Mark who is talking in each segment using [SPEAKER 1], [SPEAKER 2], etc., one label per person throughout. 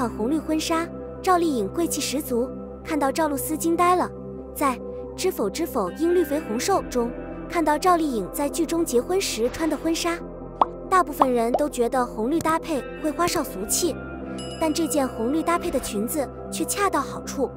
[SPEAKER 1] 款红绿婚纱，赵丽颖贵气十足，看到赵露思惊呆了。在《知否知否，应绿肥红瘦》中，看到赵丽颖在剧中结婚时穿的婚纱，大部分人都觉得红绿搭配会花哨俗气，但这件红绿搭配的裙子却恰到好处。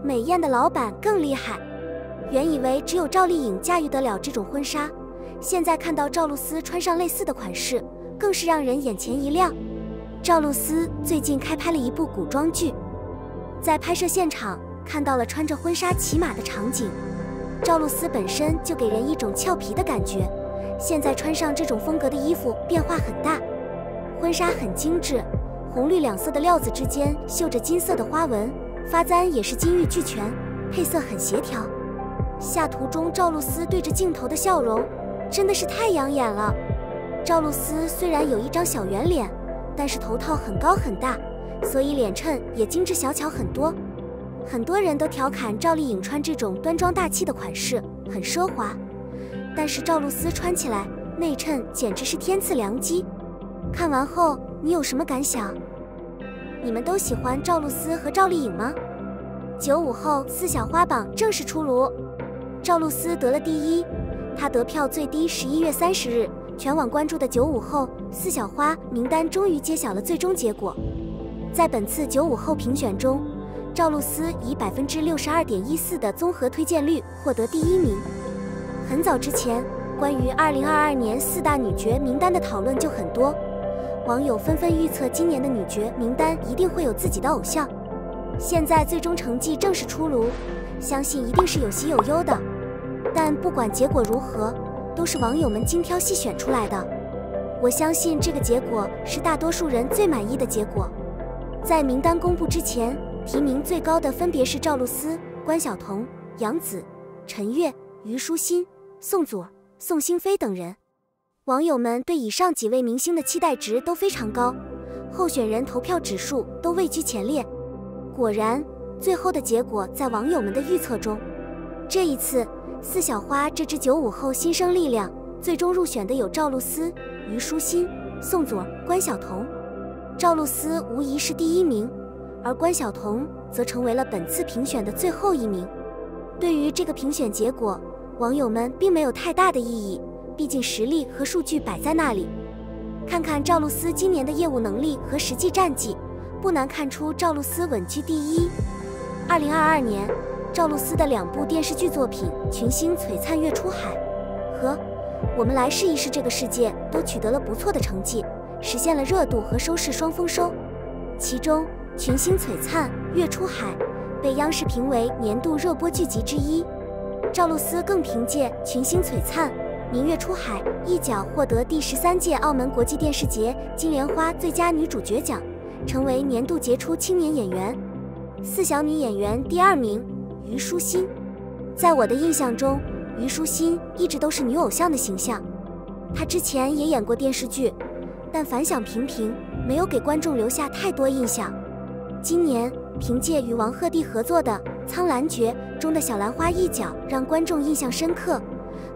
[SPEAKER 1] 美艳的老板更厉害，原以为只有赵丽颖驾驭得了这种婚纱，现在看到赵露思穿上类似的款式，更是让人眼前一亮。赵露思最近开拍了一部古装剧，在拍摄现场看到了穿着婚纱骑马的场景。赵露思本身就给人一种俏皮的感觉，现在穿上这种风格的衣服变化很大。婚纱很精致，红绿两色的料子之间绣着金色的花纹。发簪也是金玉俱全，配色很协调。下图中赵露思对着镜头的笑容，真的是太养眼了。赵露思虽然有一张小圆脸，但是头套很高很大，所以脸衬也精致小巧很多。很多人都调侃赵丽颖穿这种端庄大气的款式很奢华，但是赵露思穿起来内衬简直是天赐良机。看完后你有什么感想？你们都喜欢赵露思和赵丽颖吗？九五后四小花榜正式出炉，赵露思得了第一，她得票最低。十一月三十日，全网关注的九五后四小花名单终于揭晓了最终结果。在本次九五后评选中，赵露思以百分之六十二点一四的综合推荐率获得第一名。很早之前，关于二零二二年四大女角名单的讨论就很多。网友纷纷预测，今年的女角名单一定会有自己的偶像。现在最终成绩正式出炉，相信一定是有喜有忧的。但不管结果如何，都是网友们精挑细选出来的。我相信这个结果是大多数人最满意的结果。在名单公布之前，提名最高的分别是赵露思、关晓彤、杨紫、陈悦、虞书欣、宋祖儿、宋星飞等人。网友们对以上几位明星的期待值都非常高，候选人投票指数都位居前列。果然，最后的结果在网友们的预测中。这一次，四小花这支九五后新生力量，最终入选的有赵露思、虞书欣、宋祖儿、关晓彤。赵露思无疑是第一名，而关晓彤则成为了本次评选的最后一名。对于这个评选结果，网友们并没有太大的异议。毕竟实力和数据摆在那里，看看赵露思今年的业务能力和实际战绩，不难看出赵露思稳居第一。二零二二年，赵露思的两部电视剧作品《群星璀璨月出海》和《我们来试一试这个世界》都取得了不错的成绩，实现了热度和收视双丰收。其中，《群星璀璨月出海》被央视评为年度热播剧集之一，赵露思更凭借《群星璀璨》。明月出海一角获得第十三届澳门国际电视节金莲花最佳女主角奖，成为年度杰出青年演员。四小女演员第二名虞书欣，在我的印象中，虞书欣一直都是女偶像的形象。她之前也演过电视剧，但反响平平，没有给观众留下太多印象。今年凭借与王鹤棣合作的《苍兰诀》中的小兰花一角，让观众印象深刻。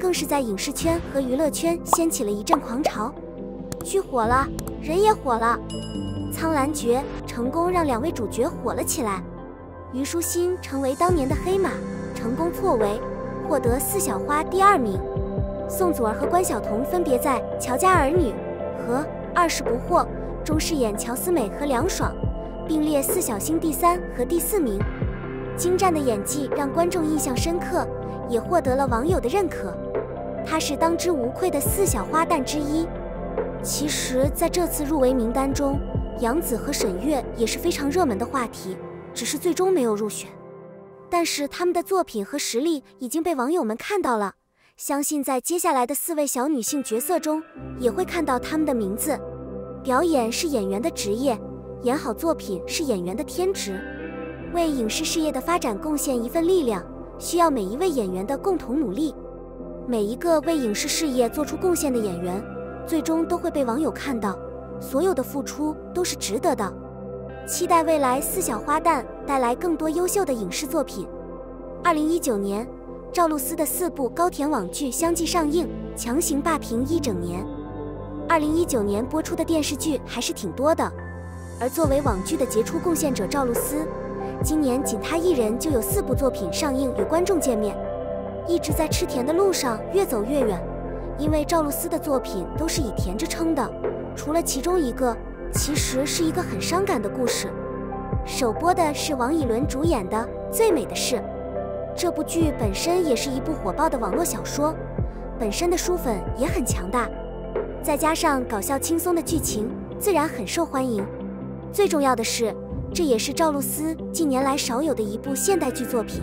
[SPEAKER 1] 更是在影视圈和娱乐圈掀起了一阵狂潮，剧火了，人也火了，《苍兰诀》成功让两位主角火了起来，虞书欣成为当年的黑马，成功破围，获得四小花第二名。宋祖儿和关晓彤分别在《乔家儿女》和《二十不惑》中饰演乔思美和梁爽，并列四小星第三和第四名。精湛的演技让观众印象深刻。也获得了网友的认可，她是当之无愧的四小花旦之一。其实，在这次入围名单中，杨紫和沈月也是非常热门的话题，只是最终没有入选。但是他们的作品和实力已经被网友们看到了，相信在接下来的四位小女性角色中，也会看到他们的名字。表演是演员的职业，演好作品是演员的天职，为影视事业的发展贡献一份力量。需要每一位演员的共同努力，每一个为影视事业做出贡献的演员，最终都会被网友看到，所有的付出都是值得的。期待未来四小花旦带来更多优秀的影视作品。二零一九年，赵露思的四部高甜网剧相继上映，强行霸屏一整年。二零一九年播出的电视剧还是挺多的，而作为网剧的杰出贡献者赵露思，今年仅她一人就有四部作品上映与观众见面，一直在吃甜的路上越走越远。因为赵露思的作品都是以甜着称的，除了其中一个，其实是一个很伤感的故事。首播的是王以伦主演的《最美的事》，这部剧本身也是一部火爆的网络小说，本身的书粉也很强大，再加上搞笑轻松的剧情，自然很受欢迎。最重要的是，这也是赵露思近年来少有的一部现代剧作品。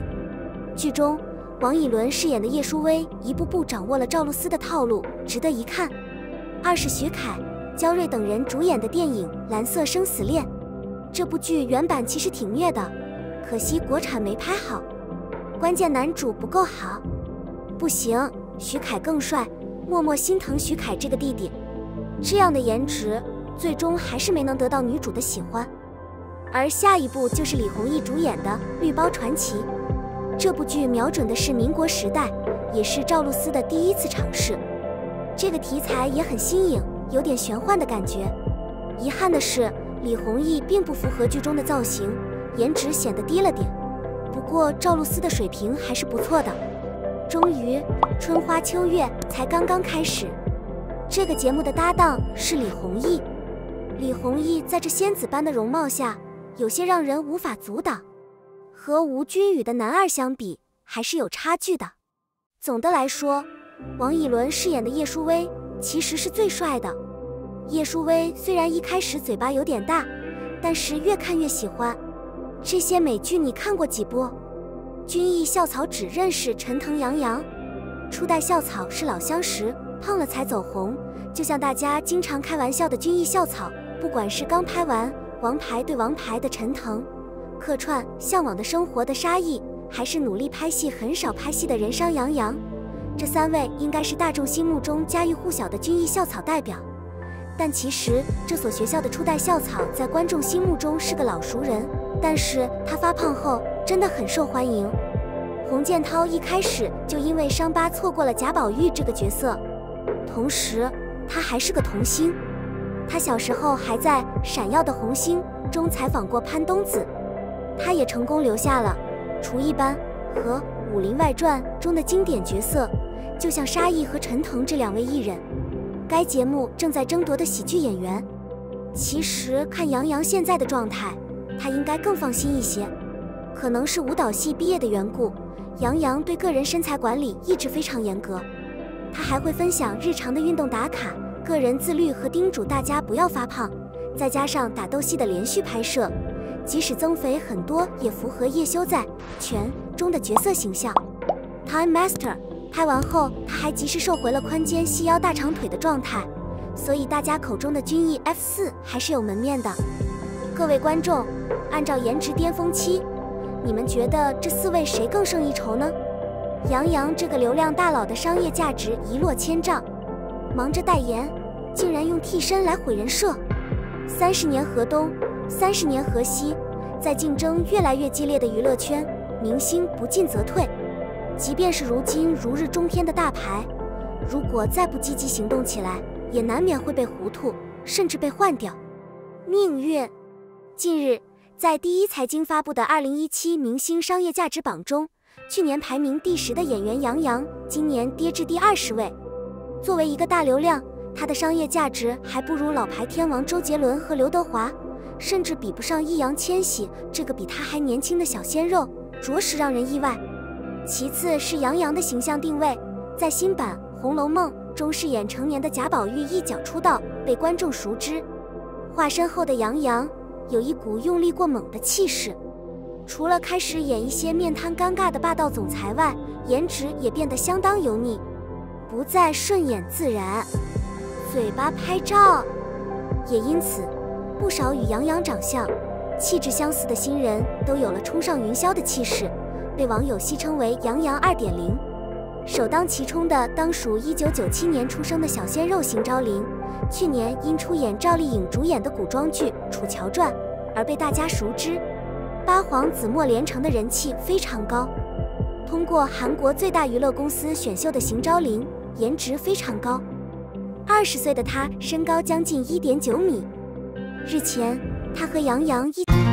[SPEAKER 1] 剧中，王以伦饰演的叶舒薇一步步掌握了赵露思的套路，值得一看。二是徐凯、焦瑞等人主演的电影《蓝色生死恋》。这部剧原版其实挺虐的，可惜国产没拍好，关键男主不够好，不行，徐凯更帅，默默心疼徐凯这个弟弟，这样的颜值，最终还是没能得到女主的喜欢。而下一部就是李弘毅主演的《绿包传奇》，这部剧瞄准的是民国时代，也是赵露思的第一次尝试，这个题材也很新颖，有点玄幻的感觉。遗憾的是。李弘毅并不符合剧中的造型，颜值显得低了点。不过赵露思的水平还是不错的。终于，春花秋月才刚刚开始。这个节目的搭档是李弘毅。李弘毅在这仙子般的容貌下，有些让人无法阻挡。和吴君宇的男二相比，还是有差距的。总的来说，王以伦饰演的叶舒薇其实是最帅的。叶舒薇虽然一开始嘴巴有点大，但是越看越喜欢。这些美剧你看过几部？军艺校草只认识陈腾、杨洋，初代校草是老相识，胖了才走红。就像大家经常开玩笑的军艺校草，不管是刚拍完《王牌对王牌》的陈腾，客串《向往的生活》的沙溢，还是努力拍戏很少拍戏的人商杨洋，这三位应该是大众心目中家喻户晓的军艺校草代表。但其实这所学校的初代校草在观众心目中是个老熟人，但是他发胖后真的很受欢迎。洪建涛一开始就因为伤疤错过了贾宝玉这个角色，同时他还是个童星。他小时候还在《闪耀的红星》中采访过潘冬子，他也成功留下了厨艺班和《武林外传》中的经典角色，就像沙溢和陈腾这两位艺人。该节目正在争夺的喜剧演员，其实看杨洋现在的状态，他应该更放心一些。可能是舞蹈系毕业的缘故，杨洋对个人身材管理一直非常严格。他还会分享日常的运动打卡，个人自律和叮嘱大家不要发胖。再加上打斗戏的连续拍摄，即使增肥很多，也符合叶修在《拳》中的角色形象。Time Master。拍完后，他还及时瘦回了宽肩细腰大长腿的状态，所以大家口中的军艺 F 四还是有门面的。各位观众，按照颜值巅峰期，你们觉得这四位谁更胜一筹呢？杨洋这个流量大佬的商业价值一落千丈，忙着代言，竟然用替身来毁人设。三十年河东，三十年河西，在竞争越来越激烈的娱乐圈，明星不进则退。即便是如今如日中天的大牌，如果再不积极行动起来，也难免会被糊涂，甚至被换掉。命运。近日，在第一财经发布的二零一七明星商业价值榜中，去年排名第十的演员杨洋，今年跌至第二十位。作为一个大流量，他的商业价值还不如老牌天王周杰伦和刘德华，甚至比不上易烊千玺这个比他还年轻的小鲜肉，着实让人意外。其次是杨洋的形象定位，在新版《红楼梦》中饰演成年的贾宝玉一脚出道，被观众熟知。化身后的杨洋有一股用力过猛的气势，除了开始演一些面瘫尴尬的霸道总裁外，颜值也变得相当油腻，不再顺眼自然。嘴巴拍照，也因此，不少与杨洋长相、气质相似的新人都有了冲上云霄的气势。被网友戏称为“杨洋二点零”，首当其冲的当属一九九七年出生的小鲜肉邢昭林。去年因出演赵丽颖主演的古装剧《楚乔传》而被大家熟知，八皇子墨连城的人气非常高。通过韩国最大娱乐公司选秀的邢昭林，颜值非常高。二十岁的他身高将近一点九米。日前，他和杨洋一。